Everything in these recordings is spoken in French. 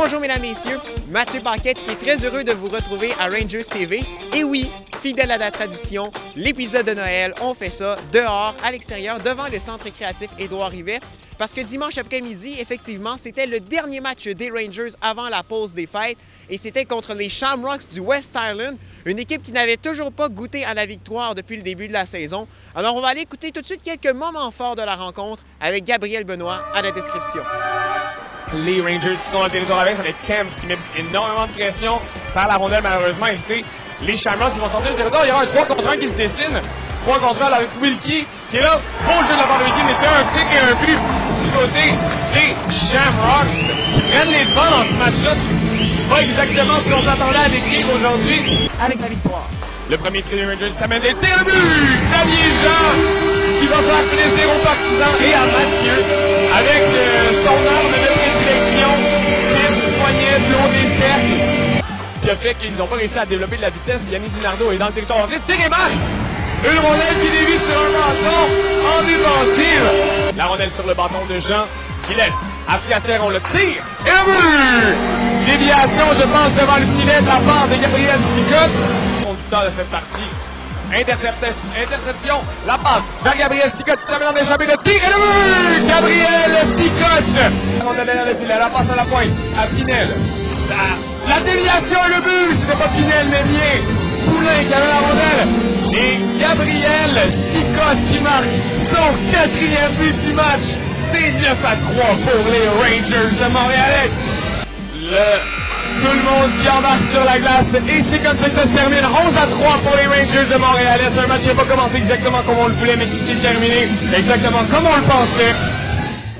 Bonjour mesdames et messieurs, Mathieu Paquette qui est très heureux de vous retrouver à Rangers TV. Et oui, fidèle à la tradition, l'épisode de Noël, on fait ça dehors, à l'extérieur, devant le centre récréatif Édouard Rivet. Parce que dimanche après-midi, effectivement, c'était le dernier match des Rangers avant la pause des fêtes et c'était contre les Shamrocks du West Island, une équipe qui n'avait toujours pas goûté à la victoire depuis le début de la saison. Alors on va aller écouter tout de suite quelques moments forts de la rencontre avec Gabriel Benoît à la description les Rangers qui sont dans le territoire avec, ça va être Kemp qui met énormément de pression faire la rondelle malheureusement et c'est les Shamrocks qui vont sortir du territoire. Il y aura un 3 contre 1 qui se dessine. 3 contre 1 avec Wilkie qui est là. Bon jeu de la part de Wilkie, mais c'est un tic et un but du côté des Shamrocks qui prennent les devants dans ce match-là. Pas exactement ce qu'on s'attendait à décrire aujourd'hui avec la victoire. Le premier tir des Rangers, ça mène des tirs de but! Xavier Jean qui va faire plaisir aux partisans et à Mathieu avec euh, son arme de des qui a fait qu'ils n'ont pas réussi à développer de la vitesse. Yannick Dinardo est dans le territoire. C'est tir et! Une rondelle qui dévie sur un bâton en défensive. La rondelle sur le bâton de Jean qui laisse à on le tire. Et but! Déviation, je pense, devant le filet de la part de Gabriel Sicotte conducteur de cette partie. Interception, la passe vers Gabriel Sicotte qui s'amène en échappée de tir et le but! Gabriel Sicotte! On a la passe à la pointe à Pinel. La, la déviation et le but! C'était pas Pinel, mais bien Poulain qui avait la rondelle. Et Gabriel Sicotte qui marque son quatrième but du match. C'est 9 à 3 pour les Rangers de Montréal. Le tout le monde qui embarque sur la glace. Et c'est comme ça que ça se termine. 11 à 3 pour les Rangers de Montréal. C'est un match qui n'a pas commencé exactement comme on le voulait, mais qui s'est terminé exactement comme on le pensait?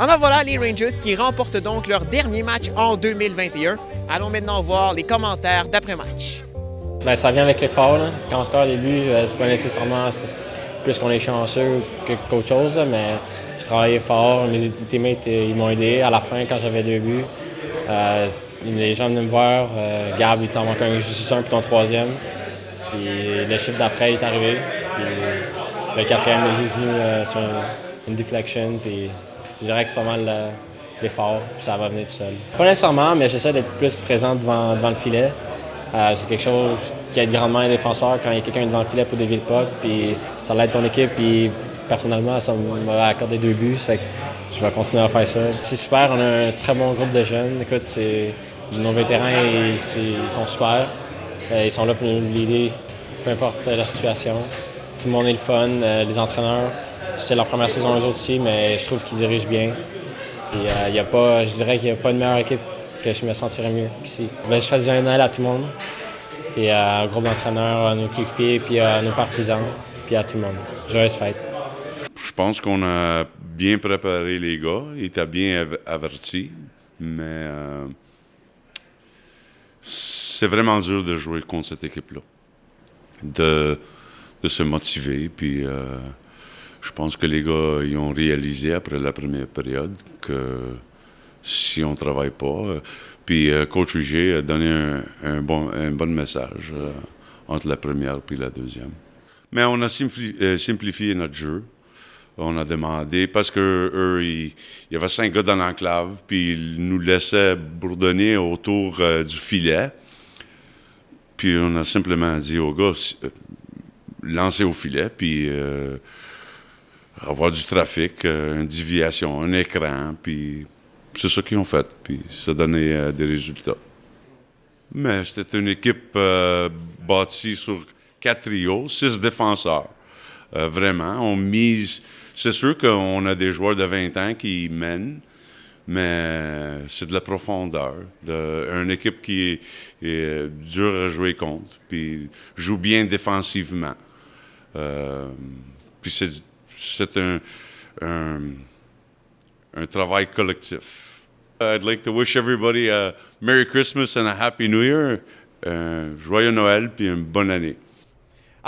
Alors voilà les Rangers qui remportent donc leur dernier match en 2021. Allons maintenant voir les commentaires d'après-match. Ben, ça vient avec l'effort. Quand on score des buts, euh, c'est pas nécessairement plus qu'on est chanceux qu'autre chose, mais j'ai travaillé fort. Mes teammates ils m'ont aidé. À la fin, quand j'avais deux buts, les gens venaient me voir, euh, Gab, il t'en manque un, juste un, puis ton troisième. Puis le chiffre d'après est arrivé. Puis le quatrième est venu euh, sur une, deflection. Puis je dirais que c'est pas mal euh, l'effort, puis ça va venir tout seul. Pas nécessairement, mais j'essaie d'être plus présent devant, devant le filet. c'est quelque chose qui aide grandement un défenseur quand il y a quelqu'un devant le filet pour dévier le puck. Puis ça l'aide ton équipe. Puis personnellement, ça m'a accordé deux buts. Je vais continuer à faire ça. C'est super, on a un très bon groupe de jeunes. Écoute, c'est nos vétérans, ils, sont super. Euh, ils sont là pour nous l'aider, peu importe la situation. Tout le monde est le fun. Euh, les entraîneurs, c'est leur première saison eux autres aussi, mais je trouve qu'ils dirigent bien. il y a pas, je dirais qu'il n'y a pas de meilleure équipe que je me sentirais mieux qu'ici. Je fais un Noël à tout le monde, et à un groupe d'entraîneurs, à nos coéquipiers, puis à nos partisans, puis à tout le monde. Joyeuse fête. Je pense qu'on a bien préparé les gars. Ils étaient bien avertis, mais... Euh, c'est vraiment dur de jouer contre cette équipe-là. De, se motiver. Puis euh, je pense que les gars ils ont réalisé après la première période que si on travaille pas. Euh, puis Coach UG a donné un, bon, un bon message entre la première et la deuxième. Mais on a simplifié notre jeu on a demandé, parce que eux, il, y avait cinq gars dans l'enclave, puis ils nous laissaient bourdonner autour euh, du filet. Puis on a simplement dit aux gars, euh, lancer au filet, puis euh, avoir du trafic, une déviation, un écran, puis c'est ça qu'ils ont fait, puis ça donnait des résultats. Mais c'était une équipe bâtie sur quatre trios, six défenseurs. vraiment, on mise c'est sûr qu'on a des joueurs de 20 ans qui mènent, mais c'est de la profondeur. De, une équipe qui est, dure à jouer contre, puis joue bien défensivement. Euh, puis c'est un, travail collectif. I'd like to wish everybody a Merry Christmas and a Happy New Year. Joyeux Noël, puis une bonne année.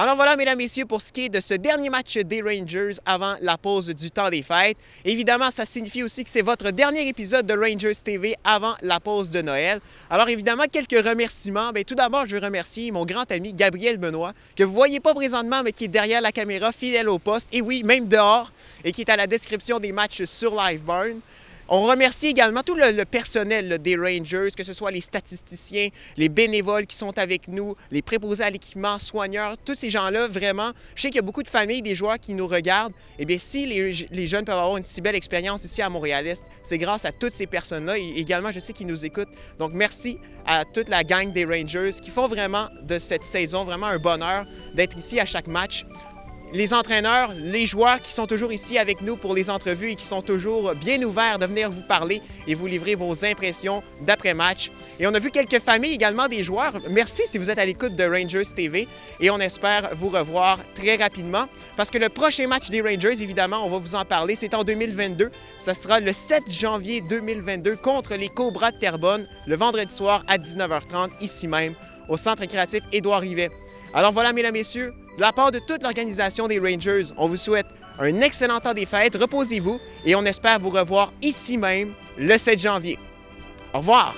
Alors voilà, mesdames, messieurs, pour ce qui est de ce dernier match des Rangers avant la pause du temps des fêtes. Évidemment, ça signifie aussi que c'est votre dernier épisode de Rangers TV avant la pause de Noël. Alors évidemment, quelques remerciements. Tout d'abord, je veux remercier mon grand ami Gabriel Benoît, que vous ne voyez pas présentement, mais qui est derrière la caméra, fidèle au poste, et oui, même dehors, et qui est à la description des matchs sur Liveburn. On remercie également tout le, personnel des Rangers, que ce soit les statisticiens, les bénévoles qui sont avec nous, les préposés à l'équipement, soigneurs, tous ces gens-là, vraiment. Je sais qu'il y a beaucoup de familles, des joueurs qui nous regardent. Eh bien, si les, les jeunes peuvent avoir une si belle expérience ici à Montréal-Est, c'est grâce à toutes ces personnes-là. Et également, je sais qu'ils nous écoutent. Donc, merci à toute la gang des Rangers qui font vraiment de cette saison vraiment un bonheur d'être ici à chaque match les entraîneurs, les joueurs qui sont toujours ici avec nous pour les entrevues et qui sont toujours bien ouverts de venir vous parler et vous livrer vos impressions d'après-match. Et on a vu quelques familles également des joueurs. Merci si vous êtes à l'écoute de Rangers TV et on espère vous revoir très rapidement parce que le prochain match des Rangers, évidemment, on va vous en parler, c'est en 2022. Ce sera le 7 janvier 2022 contre les Cobras de Terrebonne le vendredi soir à 19h30 ici même au Centre récréatif Édouard Rivet. Alors voilà, mesdames, messieurs, de la part de toute l'organisation des Rangers, on vous souhaite un excellent temps des fêtes, reposez-vous et on espère vous revoir ici même le 7 janvier. Au revoir!